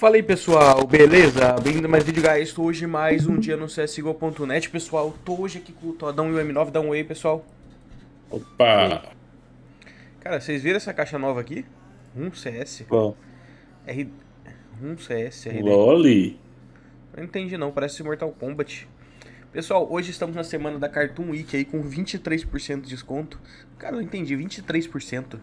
Fala aí pessoal, beleza? Bem-vindo a mais vídeo, guys. Hoje mais um dia no CSGO.net, pessoal. Tô hoje aqui com o Todão e o M9. Dá um oi, pessoal. Opa! Cara, vocês viram essa caixa nova aqui? Um CS. Bom, R... Um CS, RD. Loli. Não entendi não, parece Mortal Kombat. Pessoal, hoje estamos na semana da Cartoon Week aí com 23% de desconto. Cara, eu não entendi, 23%.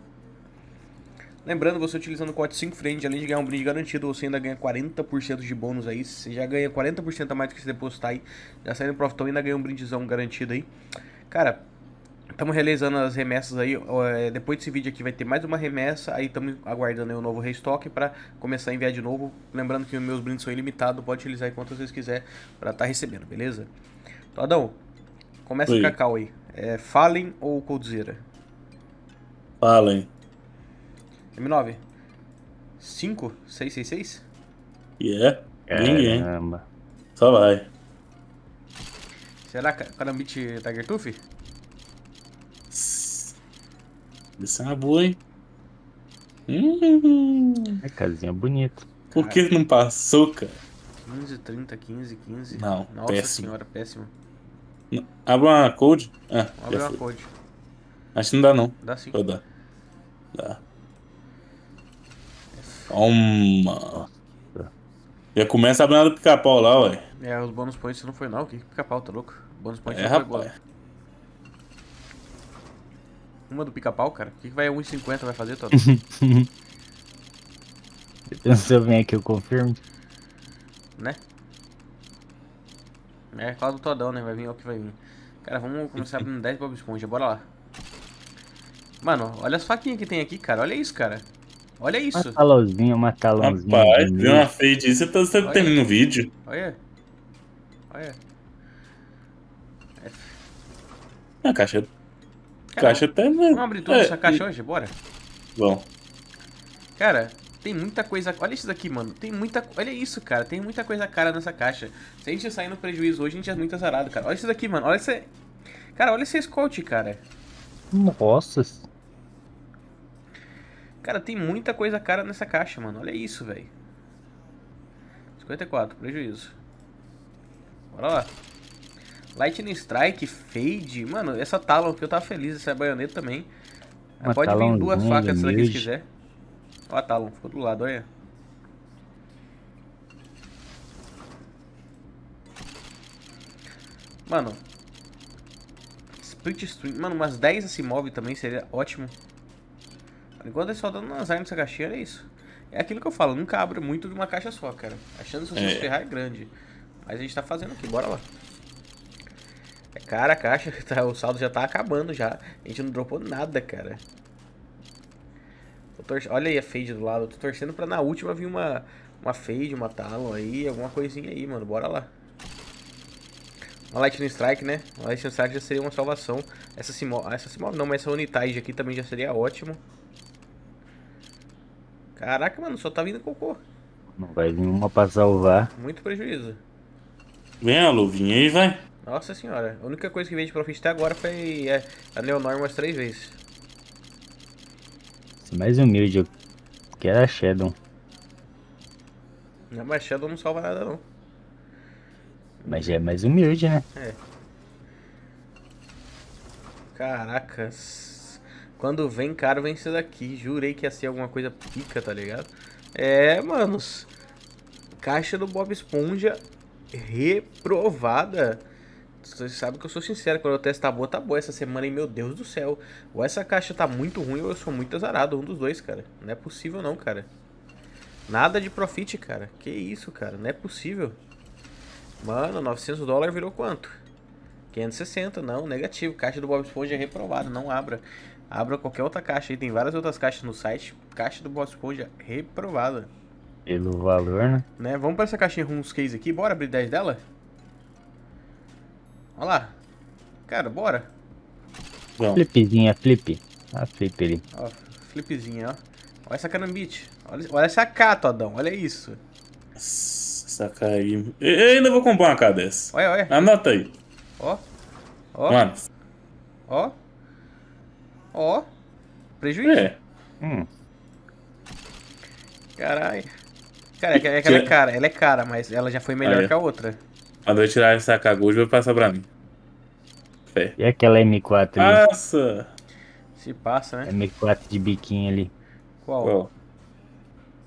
Lembrando, você utilizando o código 5FRIEND, além de ganhar um brinde garantido, você ainda ganha 40% de bônus aí. Você já ganha 40% a mais do que você depositar aí. Já sai no Profitão e ainda ganha um brindezão garantido aí. Cara, estamos realizando as remessas aí. é, Depois desse vídeo aqui vai ter mais uma remessa. Aí estamos aguardando aí o novo restock para começar a enviar de novo. Lembrando que os meus brindes são ilimitados, pode utilizar quantas vezes quiser para estar recebendo, beleza? Todão, começa Oi. o cacau aí. É Fallen ou Coldzera? Falem. M9? 5? 666? Yeah. Ninguém. Caramba. Só vai. Será que Karambit Tiger Tooth? Isso é uma boa, hein? Hum, É casinha bonita. por que não passou, cara? 15, 30, 15, 15. Não, Nossa péssimo. senhora, péssimo. Abre uma code. Ah, Abre uma code. Acho que não dá, não. Dá sim. Ou dá? Dá. Toma. Já começa abrindo do pica-pau lá, ué. É, os bônus points não foi não. Que pica-pau, tá louco? Bônus points É, não foi boa. rapaz. Uma do pica-pau, cara. O que, que vai 1,50 vai fazer, Todo? Se eu venho aqui, eu confirmo. né? É, qual do Todão, né? Vai vir é o que vai vir. Cara, vamos começar abrindo 10 Bob Esponja. Bora lá. Mano, olha as faquinhas que tem aqui, cara. Olha isso, cara. Olha isso. Uma talãozinha, uma talãozinha. Rapaz, viu uma fade aí, você tá, você tá Olha. terminando o vídeo. Olha. Olha. A caixa. Cara, caixa até. Vamos abrir toda é, essa caixa hoje? Bora. Bom, Cara, tem muita coisa. Olha isso daqui, mano. Tem muita. Olha isso, cara. Tem muita coisa cara nessa caixa. Se a gente sair no prejuízo hoje, a gente é muito azarado, cara. Olha isso daqui, mano. Olha esse. Cara, olha esse Scout, cara. Nossa. Cara, tem muita coisa cara nessa caixa, mano. Olha isso, velho. 54, prejuízo. Bora lá. Lightning Strike, Fade. Mano, essa Talon aqui eu tava feliz. Essa baioneta também. Uma Pode vir duas facas daqui se humilde. quiser. Ó a Talon, ficou do lado, olha. Mano. Split String. Mano, umas 10 assim move também seria ótimo. Enquanto é só dando armas nessa caixinha, é isso. É aquilo que eu falo, nunca abre muito de uma caixa só, cara. A chance de você É. ferrar é grande. Mas a gente tá fazendo aqui, bora lá. É cara, a caixa, tá, o saldo já tá acabando já. A gente não dropou nada, cara. Tô torce- Olha aí a fade do lado. Eu tô torcendo pra na última vir uma, uma fade, uma talon aí, alguma coisinha aí, mano. Bora lá. Uma Lightning Strike, né? Uma Lightning Strike já seria uma salvação. Essa se move, essa se move não, mas essa Unitage aqui também já seria ótimo. Caraca, mano, só tá vindo cocô. Não vai vir uma pra salvar. Muito prejuízo. vem a luvinha aí, vai. Nossa senhora. A única coisa que veio de profit até agora foi é, a Neonor umas três vezes. Ser mais humilde, eu quero a Shadow. Não, mas Shadow não salva nada não. Mas já é mais humilde, né? Caracas. Quando vem caro, vem isso daqui. Jurei que ia ser alguma coisa pica, tá ligado? É, manos. Caixa do Bob Esponja reprovada. Vocês sabem que eu sou sincero, quando eu testo tá boa, tá boa essa semana? Meu Deus do céu. Ou essa caixa tá muito ruim ou eu sou muito azarado, um dos dois, cara. Não é possível não, cara. Nada de profit, cara. Que isso, cara. Não é possível. Mano, 900 dólares virou quanto? 560, não, negativo. Caixa do Bob Esponja reprovada, não abra. Abra qualquer outra caixa aí, tem várias outras caixas no site. Caixa do Bob Esponja reprovada. Pelo valor, né? Né? Vamos pra essa caixinha Runs Case aqui, bora abrir 10 dela? Olha lá. Cara, bora. Vamos. Flipzinha, flip. A flip ali. Ó, flipzinha, ó. Olha essa canambite. Olha, olha essa cá, Todão, olha isso. Saca aí. Eu eu ainda vou comprar uma K dessa. Olha, olha. Anota aí. Ó. Ó, Mano, ó. Ó. Prejuízo. é. Hum, Caralho. Cara, é que, é que ela é cara, ela é cara, mas ela já foi melhor é. que a outra. Quando eu tirar essa Kaguji, vai passar pra mim. Fé. E aquela M4 Ah. ali? Nossa! Se passa, né? M4 de biquinho ali. Qual? Qual?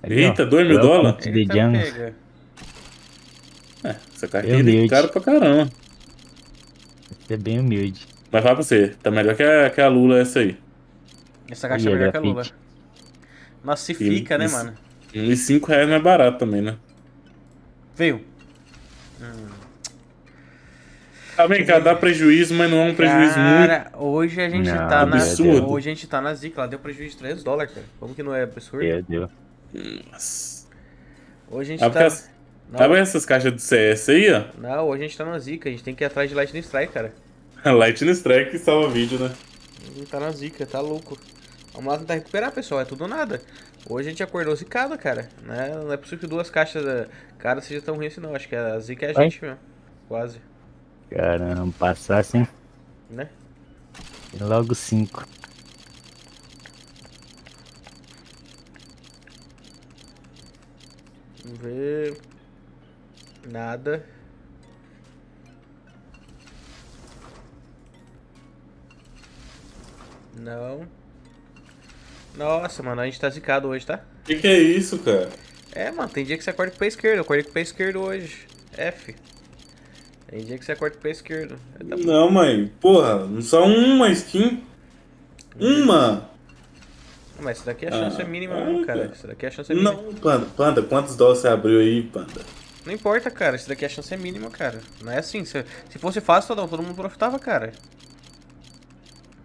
Ali. Eita, dois mil Welcome dólares? jungle. pega. É, essa carteira é cara pra caramba. Você é bem humilde. Mas fala pra você, tá melhor que a, que a Lula essa aí. Essa caixa é melhor que a Lula. Nossa, se fica, né, mano? E 5 reais não é barato também, né? Veio. Tá bem, cara, dá prejuízo, mas não é um prejuízo muito. Cara, hoje a gente Não, tá na. absurdo. Hoje a gente tá na zica, ela deu prejuízo de 300 dólares, cara. Como que não é absurdo? Meu Deus. Nossa. Hoje a gente Ah, tá. as- Tá vendo essas caixas de CS aí, ó? não, hoje a gente tá na zica, a gente tem que ir atrás de Lightning Strike, cara. Lightning Strike salva vídeo, né? Gente tá na zica, tá louco. Vamos lá tentar recuperar, pessoal, é tudo ou nada. Hoje a gente acordou zicado, cara. Né? Não é possível que duas caixas eh, caras seja tão ruim assim, não. Acho que a zica é a gente mesmo. Quase, Caramba, passasse, hein? né? E logo 5. Vamos ver. Nada. Não. Nossa, mano, a gente tá zicado hoje, tá? Que que é isso, cara? É, mano, tem dia que você acorda com o pé esquerdo. Eu acordei com o pé esquerdo hoje. F. Tem dia que você acorda com o pé esquerdo. É. Não, mãe. Porra, só uma skin? Uma? Mas isso daqui a chance Ah, é mínima mesmo, cara. Isso daqui a chance é mínima. Não, Panda. Panda, quantos dólares você abriu aí, Panda? Não importa, cara. Isso daqui a chance é mínima, cara. Não é assim. Se, se fosse fácil, todo, todo mundo profitava, cara.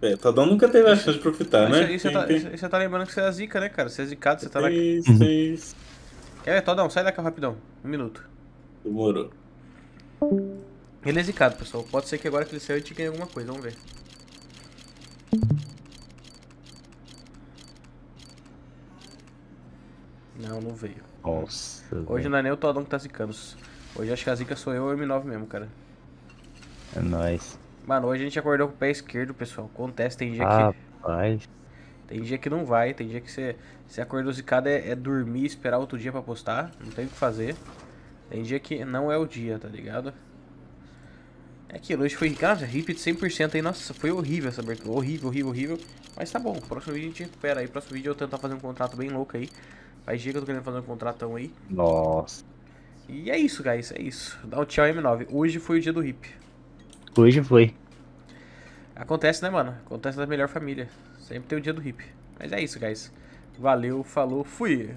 É, Tadão nunca teve a chance de profitar, Isso- né? Isso tá, isso- você tá lembrando que você é zica, né, cara? Você é zicado, você tá na. Isso, isso. Quer ver, Todão? Sai daqui rapidão. Um minuto. Demorou. Ele é zicado, pessoal. Pode ser que agora que ele saiu, a gente ganhe alguma coisa. Vamos ver. Não, não veio. Nossa. Hoje velho. não é nem o Todão que tá zicando. Hoje acho que a zica sou eu ou o M9 mesmo, cara. É nóis. Mano, hoje a gente acordou com o pé esquerdo, pessoal. Acontece, tem dia Ah. que. Rapaz. Tem dia que não vai, tem dia que você, você acordou zicado é, é dormir e esperar outro dia pra postar. Não tem o que fazer. Tem dia que não é o dia, tá ligado? É aquilo, hoje foi, cara, de 100% aí, nossa, foi horrível essa abertura, horrível, horrível, horrível. Mas tá bom, próximo vídeo a gente recupera aí, próximo vídeo eu tentar fazer um contrato bem louco aí. Faz dia que eu tô querendo fazer um contratão aí. Nossa. E é isso, guys, é isso. Dá um tchau M9. Hoje foi o dia do hip. Hoje foi. Acontece, né, mano? Acontece da melhor família. Sempre tem o dia do hip. Mas é isso, guys. Valeu, falou, fui.